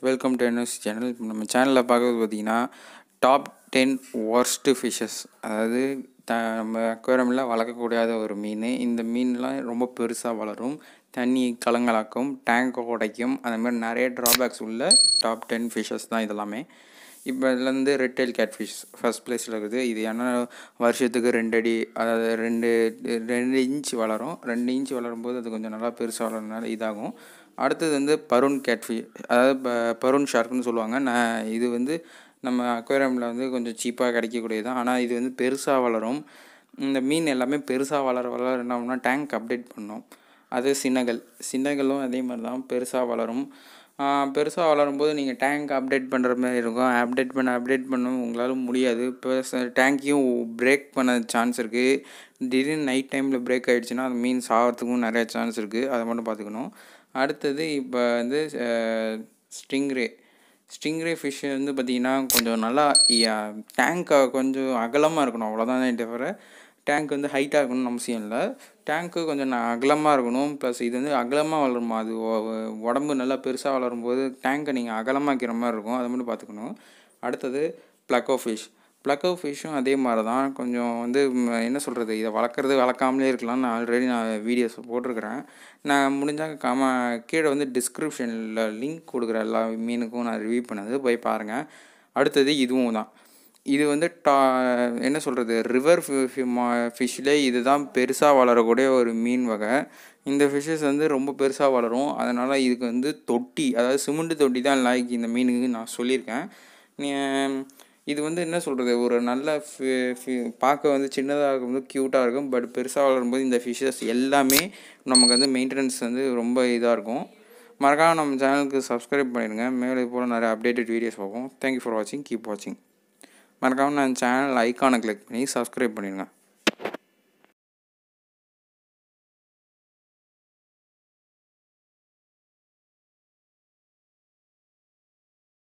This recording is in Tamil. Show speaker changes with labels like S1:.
S1: வெல்கம் டு என்எஸ் சேனல் இப்போ நம்ம சேனலில் பார்க்குறது பார்த்தீங்கன்னா டாப் டென் ஒர்ஸ்ட்டு ஃபிஷ்ஷஸ் அதாவது த நம்ம அக்வேரமில் வளர்க்கக்கூடாத ஒரு மீன். இந்த மீன்லாம் ரொம்ப பெருசாக வளரும். தண்ணி கலங்கலாக்கும் டேங்க் உடைக்கும். அந்த மாதிரி நிறைய ட்ராபேக்ஸ் உள்ள டாப் டென் ஃபிஷ்ஷஸ் தான் இதெல்லாமே. இப்போ இதில் வந்து ரெட் கேட்ஃபிஷ் ஃபஸ்ட் ப்ளேஸில் இருக்குது. இது ஏன்னா வருஷத்துக்கு ரெண்டு அடி அதாவது ரெண்டு ரெண்டு இன்ச் வளரும். ரெண்டு இன்ச் வளரும் போது அது கொஞ்சம் நல்லா பெருசாக வளரனால இதாகும். அடுத்தது வந்து பருண் கேட்ஃபிஷ் அதாவது ப பருண் ஷார்க்குன்னு சொல்லுவாங்க. நான் இது வந்து நம்ம அக்வேரியமில் வந்து கொஞ்சம் சீப்பாக கிடைக்கக்கூடியது தான் ஆனால் இது வந்து பெருசாக வளரும். இந்த மீன் எல்லாமே பெருசாக வளர வளர என்ன டேங்க் அப்டேட் பண்ணோம். அது சின்னகள் சின்னகளும் அதே மாதிரி தான் பெருசாக வளரும். பெருசாக வளரும்போது நீங்கள் டேங்க் அப்டேட் பண்ணுற மாதிரி இருக்கும். அப்டேட் பண்ண அப்டேட் பண்ண உங்களால் முடியாது. இப்போ டேங்க்கையும் பிரேக் பண்ண சான்ஸ் இருக்குது திடீர்னு நைட் டைமில் பிரேக் ஆகிடுச்சுன்னா அது மீன் சாகிறதுக்கும் நிறையா சான்ஸ் இருக்குது அதை மட்டும் பார்த்துக்கணும். அடுத்தது இப்போ வந்து ஸ்டிங்ரே ஸ்டிங்ரே ஃபிஷ் வந்து பார்த்திங்கன்னா கொஞ்சம் நல்லா டேங்க்கை கொஞ்சம் அகலமாக இருக்கணும். அவ்வளோதான் தவிர டேங்க் வந்து ஹைட்டாக இருக்கணும்னு அவசியம் இல்லை. டேங்க்கு கொஞ்சம் நான் அகலமாக இருக்கணும். ப்ளஸ் இது வந்து அகலமாக வளருமா? அது உடம்பு நல்லா பெருசாக வளரும்போது டேங்க்கை நீங்கள் அகலமாக்கிற மாதிரி இருக்கும். அதை மட்டும் பார்த்துக்கணும். அடுத்தது ப்ளக்கோ ஃபிஷ் ப்ளக்கோ ஃபிஷ்ஷும் அதே மாதிரி தான் கொஞ்சம் வந்து என்ன சொல்கிறது இதை வளர்க்குறது வளர்க்காமலே இருக்கலாம் நான் ஆல்ரெடி நான் வீடியோஸ் போட்டிருக்கிறேன். நான் முடிஞ்சால் காம கீழே வந்து டிஸ்கிரிப்ஷனில் லிங்க் கொடுக்குற எல்லா மீனுக்கும் நான் ரிவ்யூ பண்ணது. போய் பாருங்கள் அடுத்தது இதுவும் தான். இது வந்து டா என்ன சொல்கிறது ரிவர் ஃபிஷ்லே இது தான் பெருசாக வளரக்கூடிய ஒரு மீன் வகை. இந்த ஃபிஷ்ஷஸ் வந்து ரொம்ப பெருசாக வளரும். அதனால் இதுக்கு வந்து தொட்டி அதாவது சிமெண்ட் தொட்டி தான் லாய்க்கு இந்த மீனுக்கு நான் சொல்லியிருக்கேன். இது வந்து என்ன சொல்கிறது ஒரு நல்ல பார்க்க வந்து சின்னதாக இருக்கும்போது க்யூட்டாக இருக்கும். பட் பெருசாக வளரும்போது இந்த ஃபிஷ்ஷஸ் எல்லாமே நமக்கு வந்து மெயின்டெனன்ஸ் வந்து ரொம்ப இதாக இருக்கும். மறக்காமல் நம்ம சேனலுக்கு சப்ஸ்கிரைப் பண்ணிடுங்க. மேலே போல் நிறைய அப்டேட்டட் வீடியோஸ் பார்ப்போம். தேங்க்யூ ஃபார் வாட்சிங் கீப் வாட்சிங் மறக்காமல் நான் சேனல் ஐக்கானை கிளிக் பண்ணி சப்ஸ்கிரைப் பண்ணிடுங்க